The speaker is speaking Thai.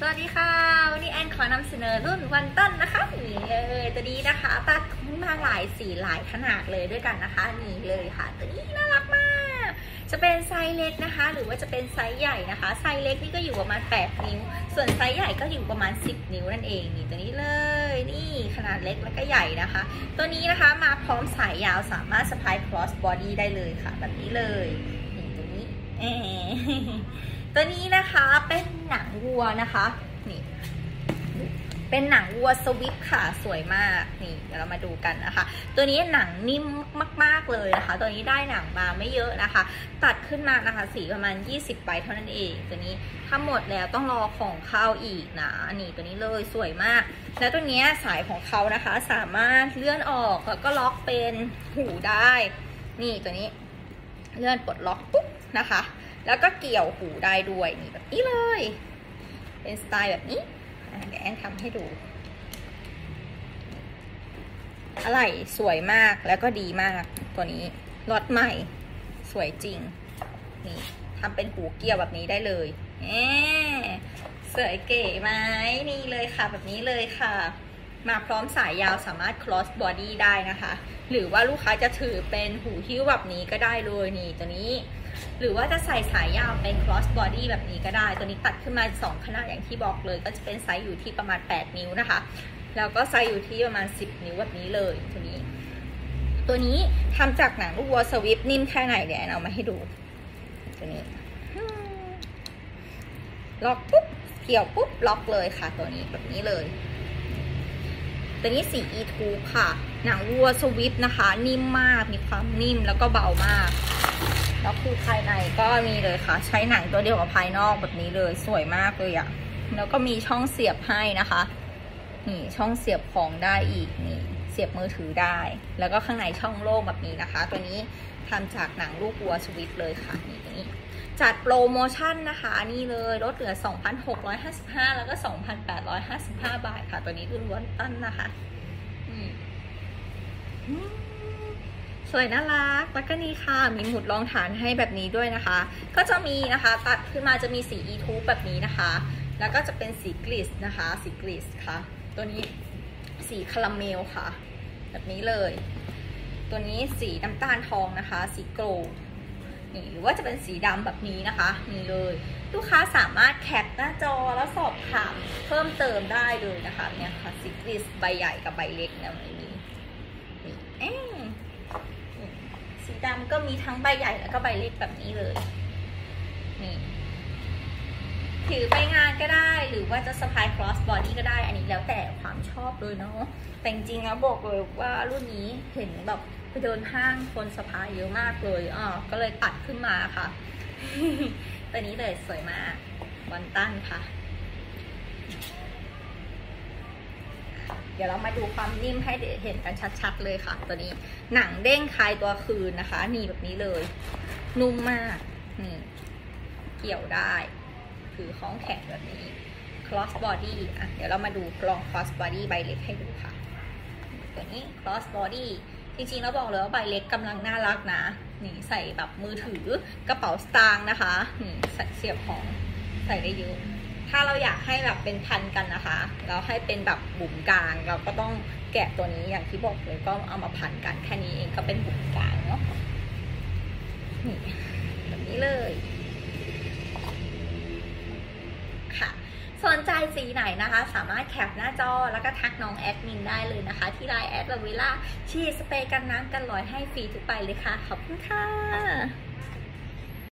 สวัสดีค่ะ วันนี้แอนขอนำเสนอรุ่น Wonton นะคะนี่เลยตัวนี้นะคะตัดขึ้นมาหลายสีหลายขนาดเลยด้วยกันนะคะนี่เลยค่ะ ตัวนี้น่ารักมาก จะเป็นไซส์เล็กนะคะ หรือว่าจะเป็นไซส์ใหญ่นะคะ ไซส์เล็กนี่ก็อยู่ประมาณ 8 นิ้ว ส่วนไซส์ใหญ่ก็อยู่ประมาณ 10 นิ้วนั่นเองนี่ตัวนี้เลยนี่ขนาดเล็กแล้วก็ใหญ่นะคะ ตัวนี้นะคะมาพร้อมสายยาวสามารถสะพาย cross body ได้เลยค่ะ แบบนี้เลยนี่ตัวนี้เอ๊ ตัวนี้นะคะเป็นหนังวัวนะคะนี่เป็นหนังวัวสวิปค่ะสวยมากนี่เดี๋ยวเรามาดูกันนะคะ ตัวนี้หนังนิ่มมาก ๆเลยนะคะ ตัวนี้ได้หนังมาไม่เยอะนะคะ ตัดขึ้นมานะคะ สีประมาณ 20ใบเท่านั้นเอง ตัวนี้ถ้าหมดแล้วต้องรอของเข้าอีกนะนี่ตัวนี้เลยสวยมาก แล้วตัวนี้สายของเขานะคะสามารถเลื่อนออกแล้วก็ล็อกเป็นหูได้ นี่ตัวนี้เลื่อนปลดล็อกปุ๊บนะคะ แล้วก็เกี่ยวหูได้ด้วยนี่แบบนี้เลย เป็นสไตล์แบบนี้เดี๋ยวแอนทำให้ดู อะไรสวยมากแล้วก็ดีมากตัวนี้รถใหม่ สวยจริง นี่ทำเป็นหูเกี่ยวแบบนี้ได้เลยแหมสวยเก๋ไหมนี่เลยค่ะแบบนี้เลยค่ะ มาพร้อมสายยาวสามารถ cross body ได้นะคะ หรือว่าลูกค้าจะถือเป็นหูหิ้วแบบนี้ก็ได้เลยนี่ตัวนี้ หรือว่าจะใส่สายยาวเป็น cross body แบบนี้ก็ได้ ตัวนี้ตัดขึ้นมา 2 ขนาดอย่างที่บอกเลย ก็จะเป็นไซส์อยู่ที่ประมาณ 8 นิ้วนะคะ แล้วก็ไซส์อยู่ที่ประมาณ 10 นิ้วแบบนี้เลยตัวนี้ ตัวนี้ทำจากหนังลูกวัว Swift นิ่มแค่ไหนเดี๋ยวเอามาให้ดู ตัวนี้ล็อกปุ๊บเกี่ยวปุ๊บล็อกเลยค่ะ ตัวนี้แบบนี้เลยตัวนี้สี e 2ค่ะ หนังวัวสวิฟนะคะ นิ่มมาก มีความนิ่มแล้วก็เบามาก แล้วคือภายในก็มีเลยค่ะ ใช้หนังตัวเดียวกับภายนอกแบบนี้เลยสวยมากเลยอะแล้วก็มีช่องเสียบให้นะคะ นี่ช่องเสียบของได้อีกนี่เสียบมือถือได้ แล้วก็ข้างในช่องโล่งแบบนี้นะคะ ตัวนี้ทำจากหนังลูกวัวสวิฟเลยค่ะนี่ตัวนี้จัดโปรโมชั่นนะคะ นี่เลยลดเหลือ 2,655 แล้วก็ 2,855 บาทค่ะ ตัวนี้รุ่นวันตันนะคะ สวยน่ารักแล้วก็นี่ค่ะ มีหมุดรองฐานให้แบบนี้ด้วยนะคะ ก็จะมีนะคะตัดขึ้นมาจะมีสี e ทูแบบนี้นะคะ แล้วก็จะเป็นสีกลิสนะคะ สีกลิสค่ะ ตัวนี้สีคาราเมลค่ะ แบบนี้เลย ตัวนี้สีน้ำตาลทองนะคะ สีโกลนี่หรือว่าจะเป็นสีดำแบบนี้นะคะนี่เลยลูกค้าสามารถแคปหน้าจอแล้วสอบถามเพิ่มเติมได้เลยนะคะเนี่ยค่ะสีกลิสใบใหญ่กับใบเล็กเนี่ยมันมีนี่เอ๊ สีดำก็มีทั้งใบใหญ่แล้วก็ใบเล็กแบบนี้เลย นี่ ถือไปงานก็ได้หรือว่าจะสะพาย cross body ก็ได้ อันนี้แล้วแต่ความชอบเลยเนาะ แต่จริงๆแล้วบอกเลยว่ารุ่นนี้เห็นแบบไปเดินห้างคนสะพายเยอะมากเลยอ่าก็เลยตัดขึ้นมาค่ะ ตัวนี้เลยสวยมากวันตั้นค่ะ เดี๋ยวเรามาดูความนิ่มให้เห็นกันชัดๆเลยค่ะ ตัวนี้ หนังเด้งคลายตัวคืนนะคะ นี่แบบนี้เลย นุ่มมาก นี่ เกี่ยวได้ถือของแข็งแบบนี้ cross body อะ เดี๋ยวเรามาดูกลอง cross body ใบเล็กให้ดูค่ะ ตัวนี้ cross body จริงๆแล้วบอกเลยว่าใบเล็กกำลังน่ารักนะ นี่ใส่แบบมือถือกระเป๋าสตางค์นะคะ นี่ใส่เสียบของใส่ได้เยอะ ถ้าเราอยากให้แบบเป็นพันกันนะคะ เราให้เป็นแบบบุ๋มกลาง เราก็ต้องแกะตัวนี้อย่างที่บอกเลยก็เอามาพันกันแค่นี้เองก็เป็นบุ๋มกลางเนาะนี่แบบนี้เลยค่ะสนใจสีไหนนะคะ สามารถ cap หน้าจอแล้วก็ทักน้องแอดมินได้เลยนะคะ ที่ไลน์ add ลาวิล่าฉีดสเปรย์กันน้ำกันรอยให้ฟรีทุกใบเลยค่ะ ขอบคุณค่ะ